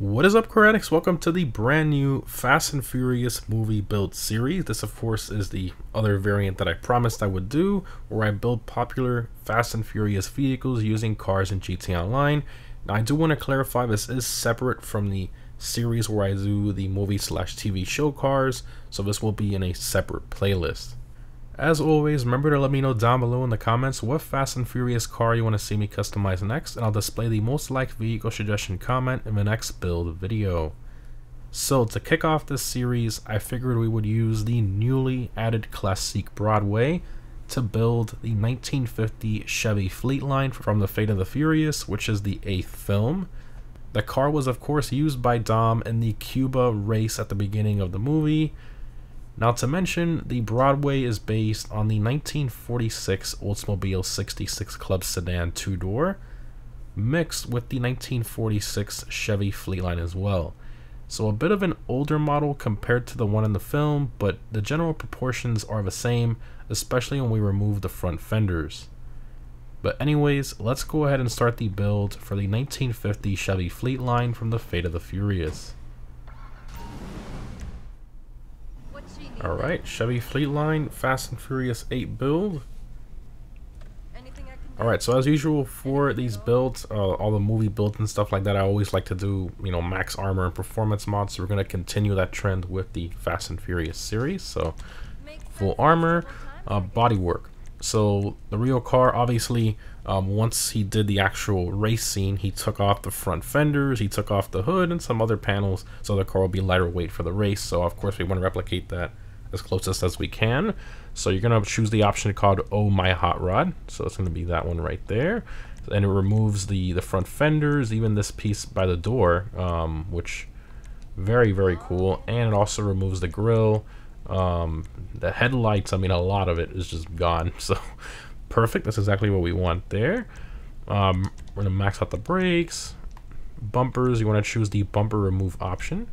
What is up, Critics? Welcome to the brand new Fast and Furious movie build series. This, of course, is the other variant that I promised I would do, where I build popular Fast and Furious vehicles using cars in GTA Online. Now, I do want to clarify this is separate from the series where I do the movie slash TV show cars, so this will be in a separate playlist. As always, remember to let me know down below in the comments what Fast and Furious car you want to see me customize next, and I'll display the most liked vehicle suggestion comment in the next build video. So to kick off this series, I figured we would use the newly added Classique Broadway to build the 1950 Chevy Fleetline from The Fate of the Furious, which is the eighth film. The car was of course used by Dom in the Cuba race at the beginning of the movie, not to mention, the Broadway is based on the 1946 Oldsmobile 66 Club sedan two-door, mixed with the 1946 Chevy Fleetline as well. So a bit of an older model compared to the one in the film, but the general proportions are the same, especially when we remove the front fenders. But anyways, let's go ahead and start the build for the 1950 Chevy Fleetline from the Fate of the Furious. Alright, Chevy Fleetline, Fast and Furious 8 build. Alright, so as usual for these builds, uh, all the movie builds and stuff like that, I always like to do, you know, max armor and performance mods. So we're going to continue that trend with the Fast and Furious series. So full armor, uh, bodywork. So the real car, obviously, um, once he did the actual race scene, he took off the front fenders, he took off the hood and some other panels, so the car will be lighter weight for the race. So of course we want to replicate that as closest as we can. So you're to choose the option called Oh My Hot Rod. So it's to be that one right there. And it removes the, the front fenders, even this piece by the door, um, which very, very cool. And it also removes the grill. Um, the headlights, I mean, a lot of it is just gone. So perfect. That's exactly what we want there. Um, we're to max out the brakes. Bumpers, you want to choose the bumper remove option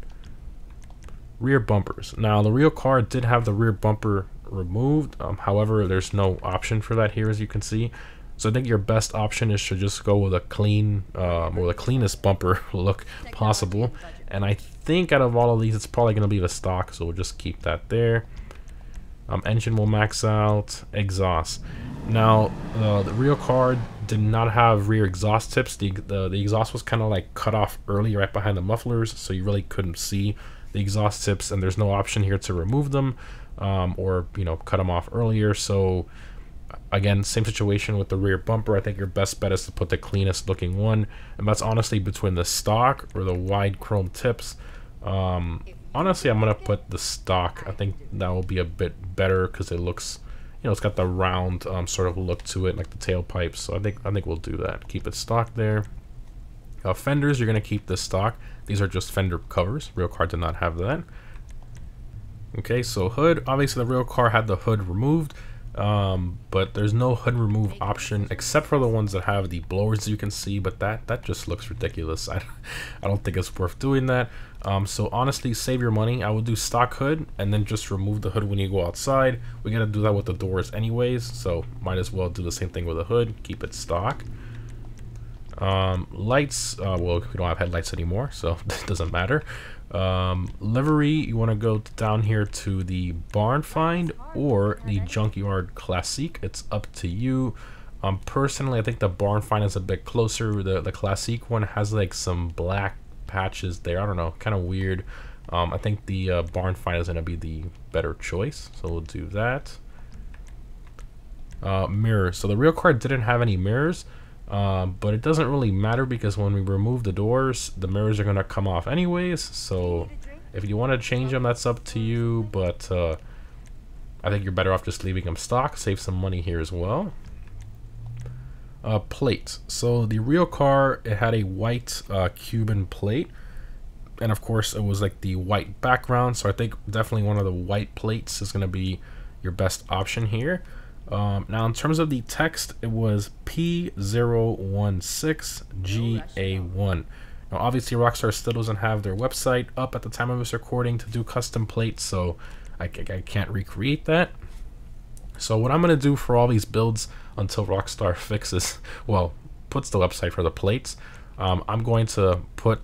rear bumpers. Now the real car did have the rear bumper removed. Um, however, there's no option for that here as you can see. So I think your best option is to just go with a clean um, or the cleanest bumper look possible. And I think out of all of these, it's probably going to be the stock. So we'll just keep that there. Um, engine will max out. Exhaust. Now, uh, the real car did not have rear exhaust tips. The, the, the exhaust was kind of like cut off early right behind the mufflers. So you really couldn't see the exhaust tips and there's no option here to remove them um, or you know cut them off earlier. So again same situation with the rear bumper. I think your best bet is to put the cleanest looking one and that's honestly between the stock or the wide chrome tips. Um, honestly i'm gonna put the stock. I think that will be a bit better because it looks you know it's got the round um, sort of look to it like the tailpipes so i think i think we'll do that. Keep it stock there fenders, you're going to keep this stock. These are just fender covers. Real car did not have that. Okay, so hood. Obviously, the real car had the hood removed, um, but there's no hood remove option except for the ones that have the blowers you can see, but that, that just looks ridiculous. I, I don't think it's worth doing that. Um, so honestly, save your money. I would do stock hood and then just remove the hood when you go outside. We got to do that with the doors anyways, so might as well do the same thing with the hood. Keep it stock. Um, lights, uh, well, we don't have headlights anymore, so it doesn't matter. Um, livery, you want to go down here to the barn find or the junkyard classique. It's up to you. Um, personally, I think the barn find is a bit closer. The the classique one has like some black patches there. I don't know, kind of weird. Um, I think the uh, barn find is gonna be the better choice, so we'll do that. Uh, mirrors. So the real car didn't have any mirrors. Um, but it doesn't really matter because when we remove the doors, the mirrors are going to come off anyways. So if you want to change them, that's up to you. But uh, I think you're better off just leaving them stock. Save some money here as well. Uh, plates. So the real car, it had a white uh, Cuban plate. And of course, it was like the white background. So I think definitely one of the white plates is going to be your best option here. Um, now, in terms of the text, it was P016GA1. Now, obviously, Rockstar still doesn't have their website up at the time of this recording to do custom plates, so I, I can't recreate that. So what I'm going to do for all these builds until Rockstar fixes, well, puts the website for the plates, um, I'm going to put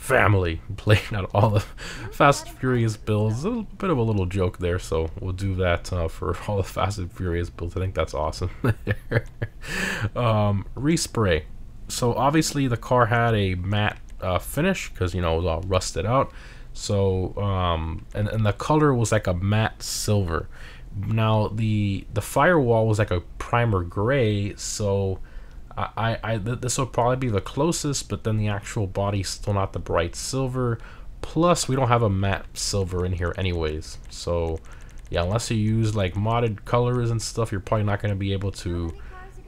family playing out all the Fast Furious builds. A bit of a little joke there, so we'll do that uh, for all the Fast and Furious builds. I think that's awesome. um, respray. So obviously the car had a matte uh, finish because you know it was all rusted out. So um, and and the color was like a matte silver. Now the the firewall was like a primer gray. So I, I this will probably be the closest, but then the actual body's still not the bright silver. Plus, we don't have a matte silver in here anyways. So, yeah, unless you use like modded colors and stuff, you're probably not going to be able to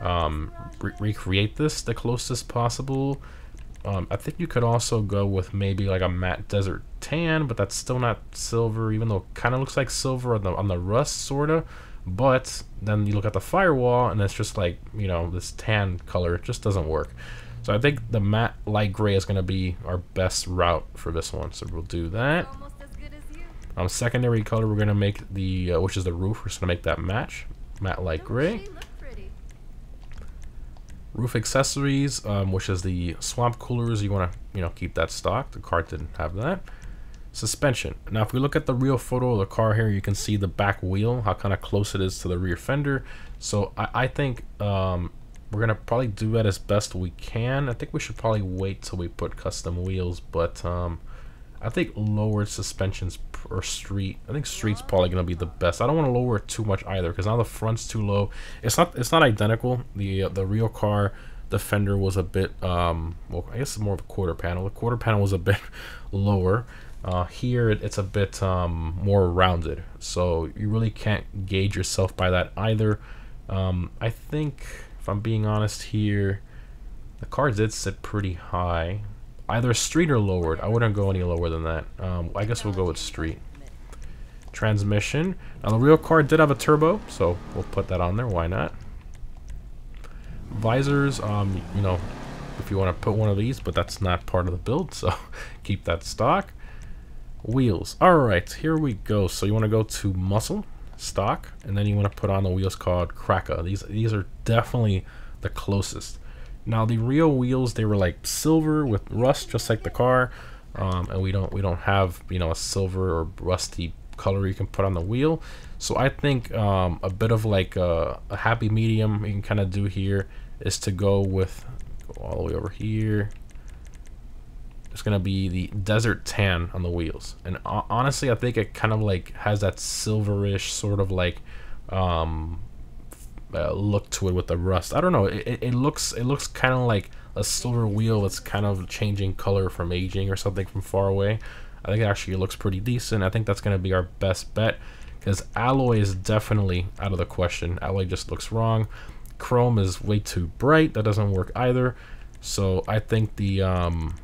um, re recreate this the closest possible. Um, I think you could also go with maybe like a matte desert tan, but that's still not silver, even though it kind of looks like silver on the on the rust, sorta. But then you look at the firewall and it's just like, you know, this tan color it just doesn't work. So I think the matte light gray is going to be our best route for this one. So we'll do that. Um, secondary color we're going to make the, uh, which is the roof, we're just going to make that match. Matte light gray. Roof accessories, um, which is the swamp coolers, you want to, you know, keep that stock. The car didn't have that. Suspension. Now, if we look at the real photo of the car here, you can see the back wheel, how kind of close it is to the rear fender. So I, I think um, we're to probably do that as best we can. I think we should probably wait till we put custom wheels, but um, I think lowered suspensions or street. I think street's probably to be the best. I don't want to lower it too much either because now the front's too low. It's not it's not identical. The uh, the real car the fender was a bit um well I guess it's more of a quarter panel. The quarter panel was a bit lower. Uh, here it's a bit um, more rounded, so you really can't gauge yourself by that either. Um, I think, if I'm being honest here, the car did sit pretty high. Either street or lowered. I wouldn't go any lower than that. Um, I guess we'll go with street. Transmission. Now the real car did have a turbo, so we'll put that on there. Why not? Visors, um, you know, if you want to put one of these, but that's not part of the build, so keep that stock. Wheels. Alright, here we go. So you want to go to muscle, stock, and then you want to put on the wheels called Kracka. These, these are definitely the closest. Now the real wheels, they were like silver with rust, just like the car. Um, and we don't we don't have you know a silver or rusty color you can put on the wheel. So I think um, a bit of like a, a happy medium you can kind of do here is to go with go all the way over here it's gonna be the desert tan on the wheels and honestly i think it kind of like has that silverish sort of like um, uh, look to it with the rust. I don't know it, it looks it looks kind of like a silver wheel that's kind of changing color from aging or something from far away. I think it actually looks pretty decent. I think that's gonna be our best bet because alloy is definitely out of the question. Alloy just looks wrong. Chrome is way too bright. That doesn't work either. So i think the um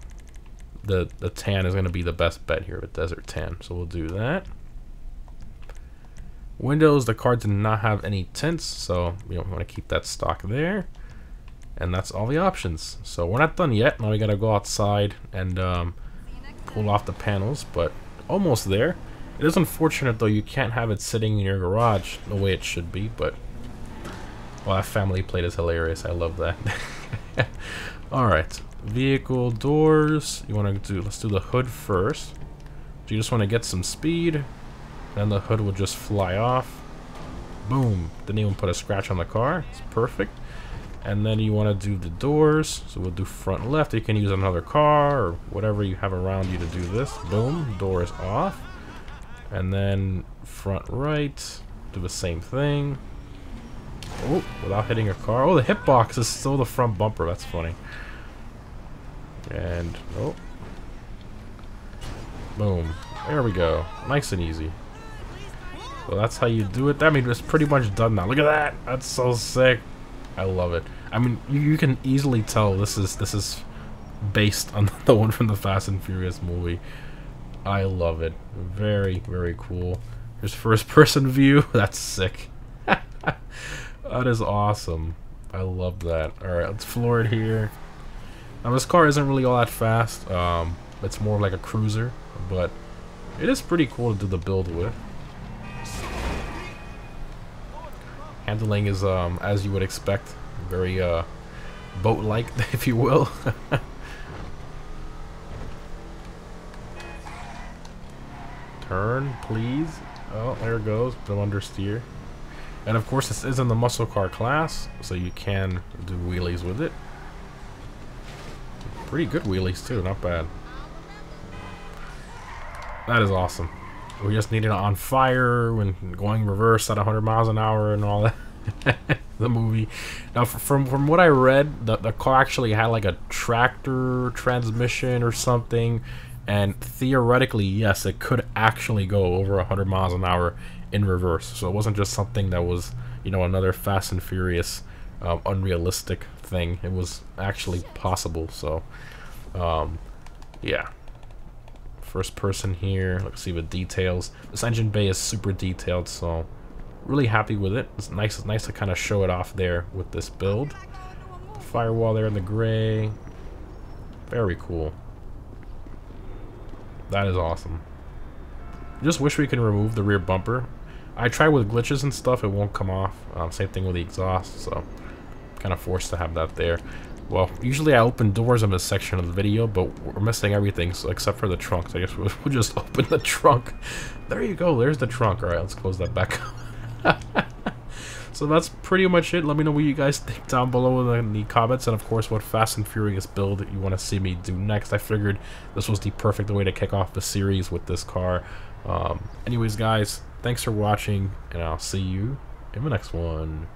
the, the tan is going to be the best bet here with Desert Tan. So we'll do that. Windows, the card did not have any tints, so we don't want to keep that stock there. And that's all the options. So we're not done yet. Now we got to go outside and um, pull off the panels, but almost there. It is unfortunate, though, you can't have it sitting in your garage the way it should be, but... Well, that family plate is hilarious. I love that. Alright, Vehicle doors. You want to do, let's do the hood first. Do you just want to get some speed? Then the hood will just fly off. Boom. Didn't even put a scratch on the car. It's perfect. And then you want to do the doors. So we'll do front left. You can use another car or whatever you have around you to do this. Boom. Doors off. And then front right. Do the same thing. Oh, without hitting a car. Oh, the hitbox is still the front bumper. That's funny. And, oh. Boom. There we go. Nice and easy. So that's how you do it. I mean, it's pretty much done now. Look at that. That's so sick. I love it. I mean, you, you can easily tell this is this is based on the one from the Fast and Furious movie. I love it. Very, very cool. Here's first person view. That's sick. that is awesome. I love that. Alright, let's floor it here. Now this car isn't really all that fast. Um, it's more like a cruiser, but it is pretty cool to do the build with. Handling is, um, as you would expect, very uh, boat-like, if you will. Turn, please. Oh, there goes. Don't understeer. And of course, this is in the muscle car class, so you can do wheelies with it. Pretty good wheelies too, not bad. That is awesome. We just needed it on fire when going reverse at 100 miles an hour and all that. the movie. Now, from from what I read, the the car actually had like a tractor transmission or something, and theoretically, yes, it could actually go over 100 miles an hour in reverse. So it wasn't just something that was, you know, another Fast and Furious um, unrealistic thing. It was actually possible. So, um, yeah. First person here. Let's see the details. This engine bay is super detailed, so really happy with it. It's nice, it's nice to kind of show it off there with this build. The Firewall there in the gray. Very cool. That is awesome. Just wish we could remove the rear bumper. I tried with glitches and stuff, it won't come off. Um, same thing with the exhaust, so kind of forced to have that there. Well, usually I open doors in this section of the video, but we're missing everything so, except for the trunk. So I guess we'll, we'll just open the trunk. There you go, there's the trunk. Alright, let's close that back up. so that's pretty much it. Let me know what you guys think down below in the comments. And of course, what Fast and Furious build you want to see me do next. I figured this was the perfect way to kick off the series with this car. Um, anyways, guys, thanks for watching, and I'll see you in the next one.